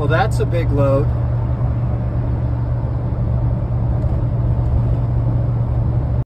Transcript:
Well, that's a big load.